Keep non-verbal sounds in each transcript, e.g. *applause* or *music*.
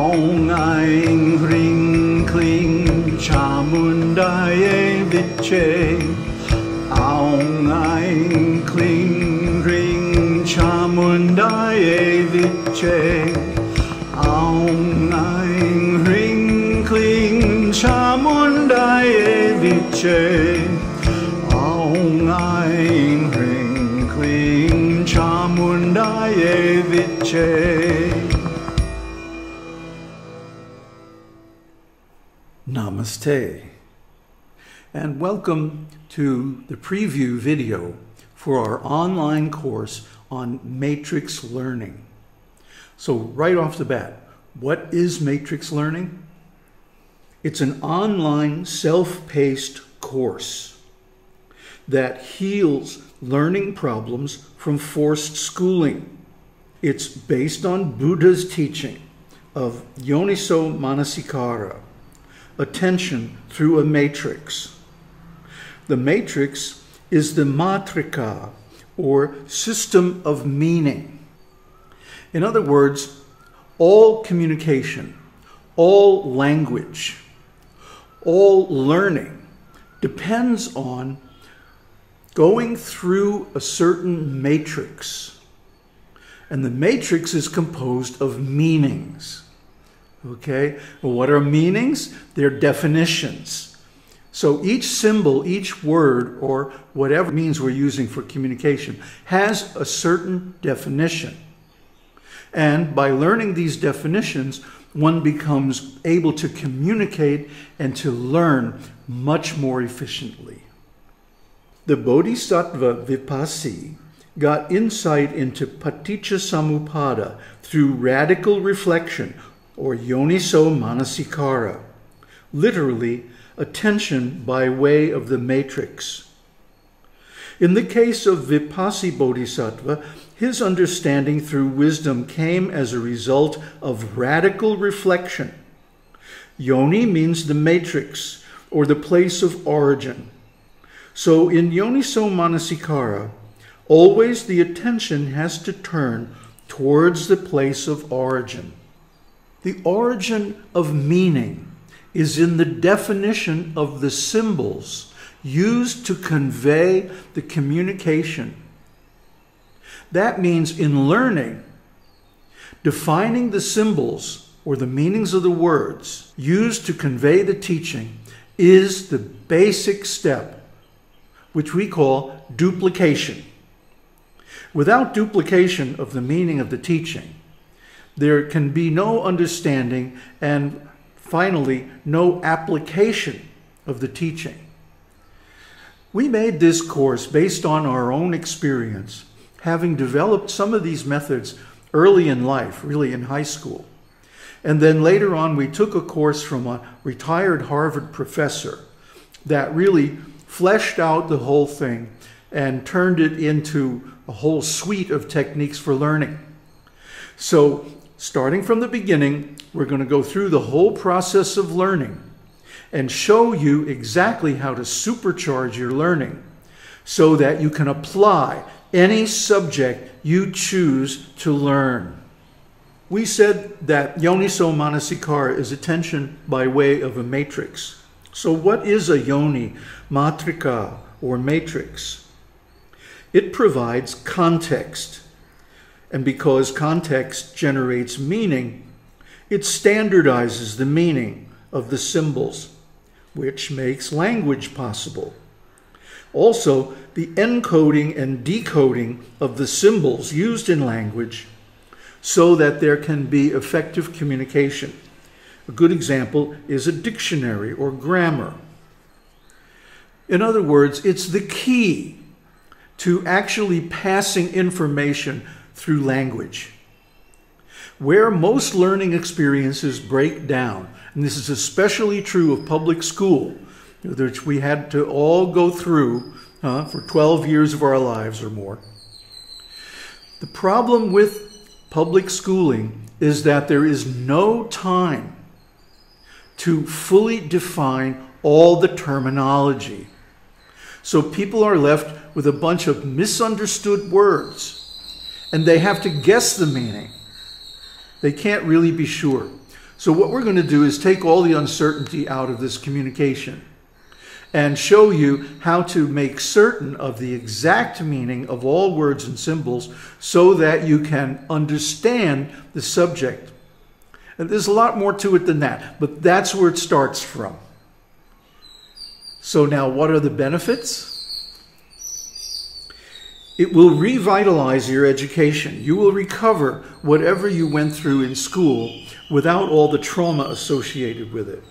Aung Ring Kling Chamundaye Viche Aung Kling Ring Chamundaye Viche Aung Ring Kling Chamundaye Viche Aung Ring Kling Chamundaye Viche Namaste, and welcome to the preview video for our online course on matrix learning. So, right off the bat, what is matrix learning? It's an online self paced course that heals learning problems from forced schooling. It's based on Buddha's teaching of Yoniso Manasikara attention through a matrix. The matrix is the matrika, or system of meaning. In other words, all communication, all language, all learning depends on going through a certain matrix. And the matrix is composed of meanings. Okay? Well, what are meanings? They're definitions. So each symbol, each word, or whatever means we're using for communication has a certain definition. And by learning these definitions, one becomes able to communicate and to learn much more efficiently. The Bodhisattva Vipassi got insight into Paticca Samuppada through radical reflection or yoniso manasikara, literally attention by way of the matrix. In the case of Vipassi Bodhisattva, his understanding through wisdom came as a result of radical reflection. Yoni means the matrix or the place of origin. So in Yoniso Manasikara, always the attention has to turn towards the place of origin. The origin of meaning is in the definition of the symbols used to convey the communication. That means in learning, defining the symbols or the meanings of the words used to convey the teaching is the basic step, which we call duplication. Without duplication of the meaning of the teaching, there can be no understanding and finally no application of the teaching. We made this course based on our own experience, having developed some of these methods early in life, really in high school. And then later on, we took a course from a retired Harvard professor that really fleshed out the whole thing and turned it into a whole suite of techniques for learning. So starting from the beginning, we're going to go through the whole process of learning and show you exactly how to supercharge your learning so that you can apply any subject you choose to learn. We said that Yoniso Manasikara is attention by way of a matrix. So what is a yoni, matrika, or matrix? It provides context and because context generates meaning, it standardizes the meaning of the symbols, which makes language possible. Also, the encoding and decoding of the symbols used in language so that there can be effective communication. A good example is a dictionary or grammar. In other words, it's the key to actually passing information through language. Where most learning experiences break down, and this is especially true of public school, which we had to all go through uh, for 12 years of our lives or more. The problem with public schooling is that there is no time to fully define all the terminology. So people are left with a bunch of misunderstood words and they have to guess the meaning. They can't really be sure. So what we're going to do is take all the uncertainty out of this communication and show you how to make certain of the exact meaning of all words and symbols so that you can understand the subject. And there's a lot more to it than that, but that's where it starts from. So now what are the benefits? It will revitalize your education. You will recover whatever you went through in school without all the trauma associated with it.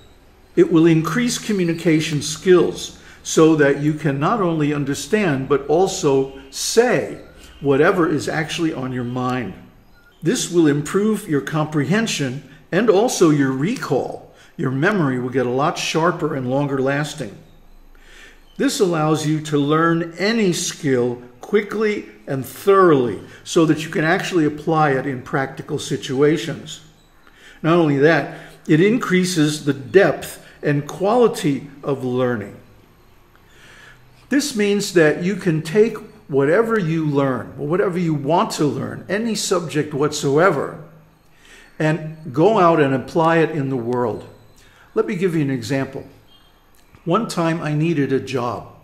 It will increase communication skills so that you can not only understand but also say whatever is actually on your mind. This will improve your comprehension and also your recall. Your memory will get a lot sharper and longer lasting. This allows you to learn any skill quickly and thoroughly so that you can actually apply it in practical situations. Not only that, it increases the depth and quality of learning. This means that you can take whatever you learn, whatever you want to learn, any subject whatsoever, and go out and apply it in the world. Let me give you an example. One time I needed a job.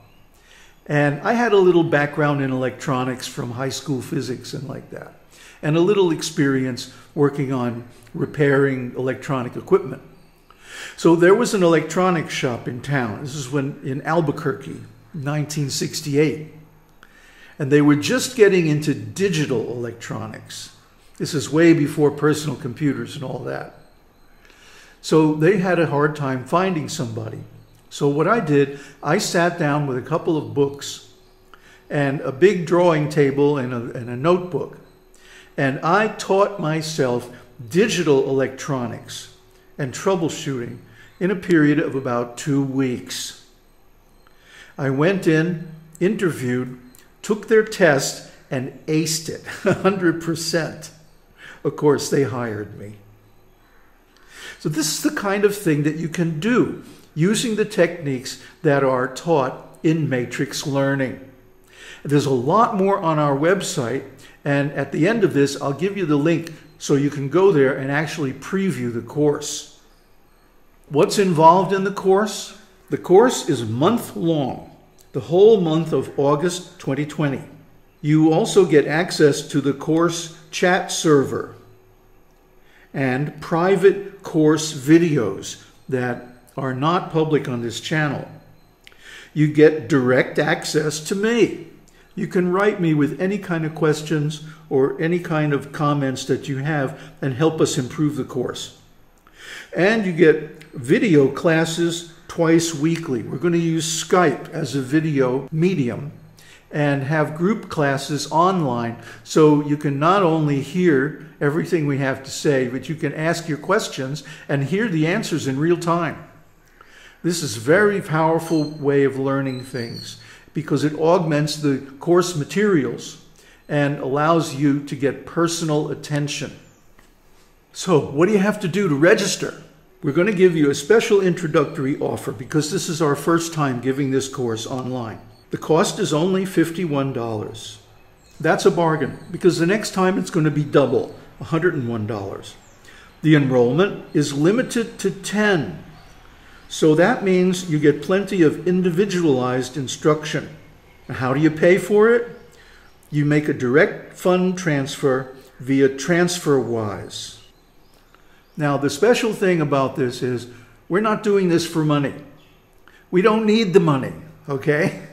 And I had a little background in electronics from high school physics and like that, and a little experience working on repairing electronic equipment. So there was an electronics shop in town. This is when in Albuquerque, 1968. And they were just getting into digital electronics. This is way before personal computers and all that. So they had a hard time finding somebody. So what I did, I sat down with a couple of books and a big drawing table and a, and a notebook. And I taught myself digital electronics and troubleshooting in a period of about two weeks. I went in, interviewed, took their test, and aced it *laughs* 100%. Of course, they hired me. So, this is the kind of thing that you can do using the techniques that are taught in matrix learning. There's a lot more on our website, and at the end of this, I'll give you the link so you can go there and actually preview the course. What's involved in the course? The course is month long, the whole month of August 2020. You also get access to the course chat server and private course videos that are not public on this channel. You get direct access to me. You can write me with any kind of questions or any kind of comments that you have and help us improve the course. And you get video classes twice weekly. We're going to use Skype as a video medium and have group classes online so you can not only hear everything we have to say, but you can ask your questions and hear the answers in real time. This is a very powerful way of learning things because it augments the course materials and allows you to get personal attention. So what do you have to do to register? We're going to give you a special introductory offer because this is our first time giving this course online. The cost is only $51. That's a bargain because the next time it's going to be double, $101. The enrollment is limited to 10 so that means you get plenty of individualized instruction. How do you pay for it? You make a direct fund transfer via TransferWise. Now, the special thing about this is we're not doing this for money. We don't need the money, okay? *laughs*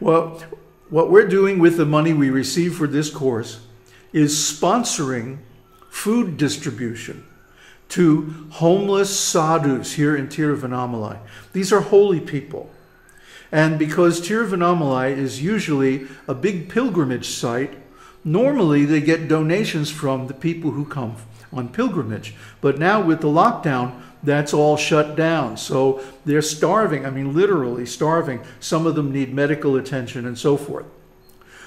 Well, what we're doing with the money we receive for this course is sponsoring food distribution to homeless sadhus here in Tiruvannamalai. These are holy people. And because Tiruvannamalai is usually a big pilgrimage site, normally they get donations from the people who come on pilgrimage. But now with the lockdown, that's all shut down. So they're starving. I mean, literally starving. Some of them need medical attention and so forth.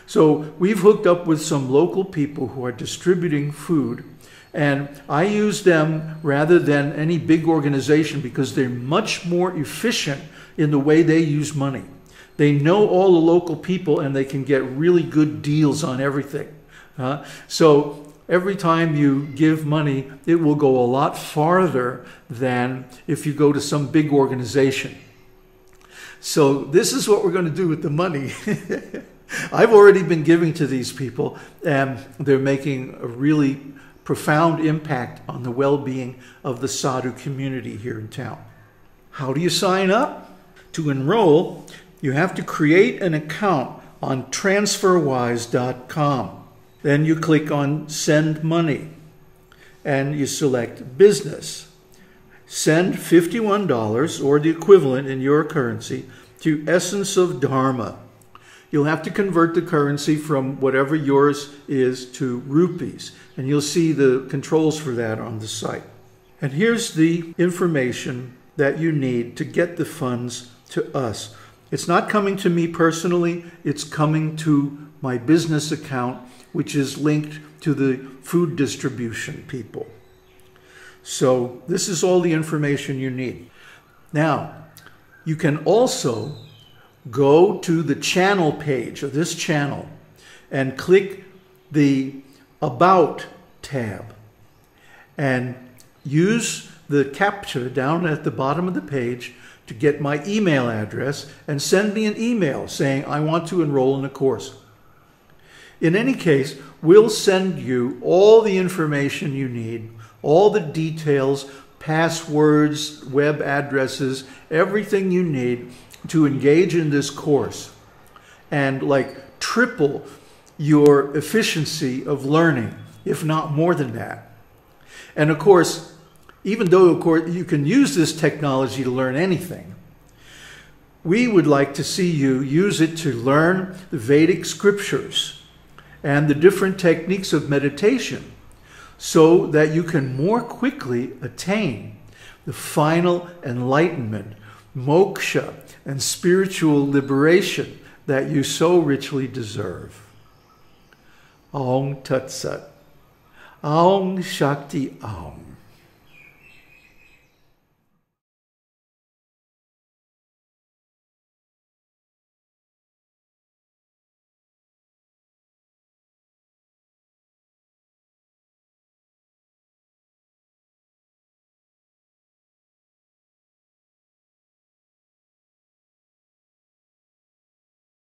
So we've hooked up with some local people who are distributing food and I use them rather than any big organization because they're much more efficient in the way they use money. They know all the local people and they can get really good deals on everything. Uh, so every time you give money, it will go a lot farther than if you go to some big organization. So this is what we're going to do with the money. *laughs* I've already been giving to these people, and they're making a really profound impact on the well-being of the sadhu community here in town. How do you sign up? To enroll, you have to create an account on transferwise.com. Then you click on Send Money and you select Business. Send $51 or the equivalent in your currency to Essence of Dharma. You'll have to convert the currency from whatever yours is to rupees, and you'll see the controls for that on the site. And here's the information that you need to get the funds to us. It's not coming to me personally, it's coming to my business account, which is linked to the food distribution people. So this is all the information you need. Now, you can also go to the channel page of this channel and click the About tab and use the CAPTCHA down at the bottom of the page to get my email address and send me an email saying, I want to enroll in a course. In any case, we'll send you all the information you need, all the details, passwords, web addresses, everything you need to engage in this course and like triple your efficiency of learning, if not more than that. And of course, even though of course you can use this technology to learn anything, we would like to see you use it to learn the Vedic scriptures and the different techniques of meditation so that you can more quickly attain the final enlightenment, moksha, and spiritual liberation that you so richly deserve. Aum Tat Sat. Aum Shakti Aum.